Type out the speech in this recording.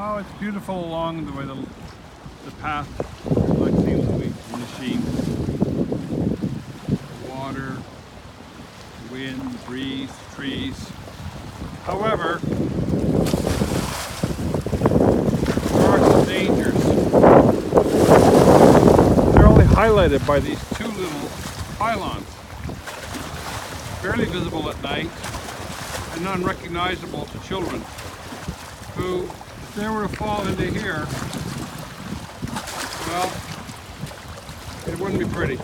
Oh, it's beautiful along the way the, the path like seems to be Lachine. Water, wind, breeze, trees. However, there are some dangers. They're only highlighted by these two little pylons. Barely visible at night and unrecognizable to children who, they were to fall into here, well, it wouldn't be pretty.